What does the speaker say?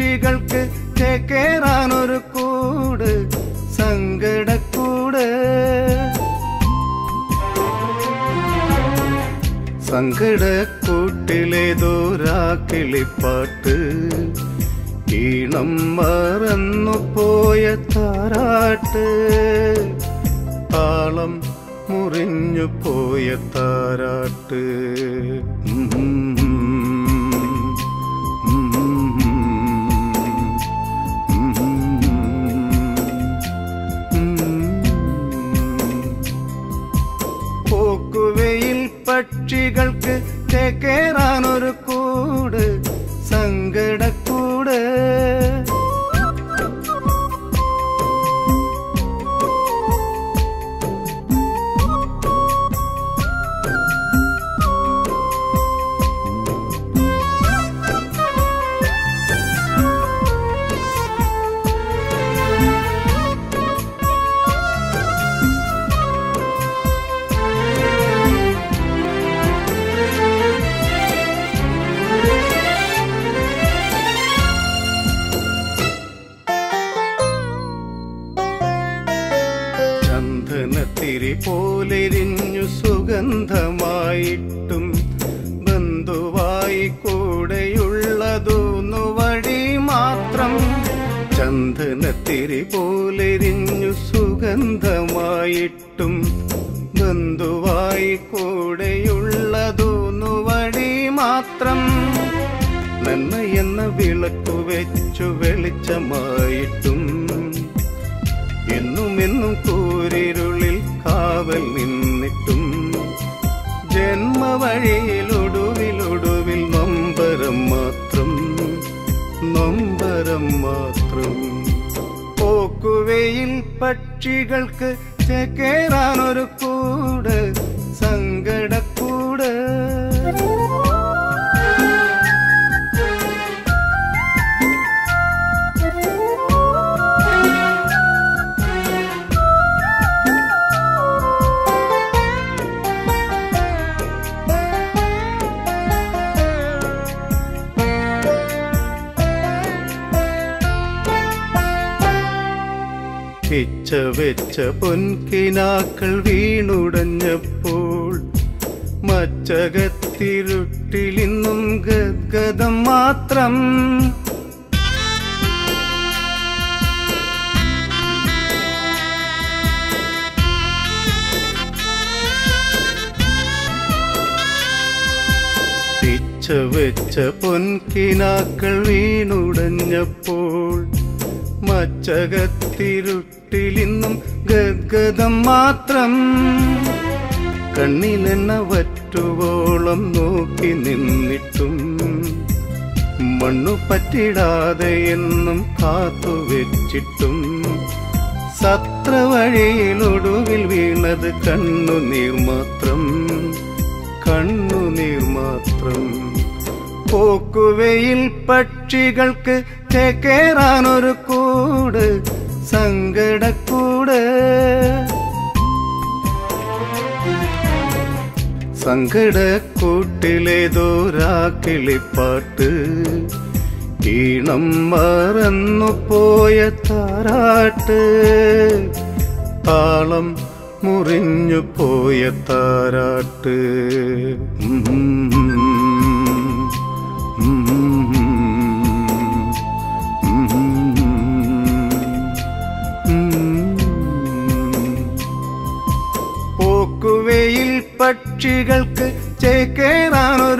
പക്ഷികൾക്ക് ചേക്കേറാനൊരു കൂട് സങ്കടക്കൂട്. സങ്കടക്കൂട്ടിലേതോ രാക്കിളിപ്പാട്ട് ഈണം മറന്നു പോയ താരാട്ട്. താളം മുറിഞ്ഞു പോയ താരാട്ട്. പോക്കുവെയിൽ പക്ഷികൾക്ക് ചേക്കേറാനൊരു കൂട്. പോലെരിഞ്ഞു സുഗന്ധമായിട്ടും ബന്ധുവായി കൂടെയുള്ളതൊന്നു വഴി മാത്രം. ചന്ദനത്തിരി പോലെരിഞ്ഞു സുഗന്ധമായിട്ടും ബന്ധുവായി കൂടെയുള്ളതൊന്നു വഴി മാത്രം. നന്മ എന്ന വിളക്കു വെച്ചു വെളിച്ചമായിട്ടും എന്നും എന്നും കൂരിരുളിൽ കാവൽ നിന്നിട്ടും ജന്മവഴിയിലൊടുവിലൊടുവിൽ നൊമ്പരം മാത്രം നൊമ്പരം മാത്രം. പോക്കുവയിൽ പക്ഷികൾക്ക് ചേക്കേറാനൊരു കൂട് സങ്കടക്കൂട്. പിച്ച വെച്ച പൊൻകിനാക്കൾ വീണുടഞ്ഞപ്പോൾ മച്ചകത്തിരുട്ടിലിന്നും ഗദ്ഗതം മാത്രം. വെച്ച പൊൻകിനാക്കൾ വീണുടഞ്ഞപ്പോൾ മച്ചകത്തിരുട്ടിലിന്നും ഗദ്ഗതം മാത്രം. കണ്ണിലെണ്ണ വറ്റുവോളം നോക്കി നിന്നിട്ടും മണ്ണു പറ്റിടാതെ എന്നും കാത്തുവെച്ചിട്ടും സത്രവഴിയിലൊടുവിൽ വീണത് കണ്ണുനീർ മാത്രം കണ്ണുനീർ മാത്രം. പോക്കുവയിൽ പക്ഷികൾക്ക് ചേക്കേറാനൊരു കൂട് സങ്കടക്കൂട്. സങ്കടക്കൂട്ടിലേതോരാക്കിളിപ്പാട്ട് ഈണം മറന്നു പോയ താരാട്ട്. താളം മുറിഞ്ഞു പോയ താരാട്ട്. പക്ഷികൾക്ക് ചേക്കേറാനൊരു കൂട്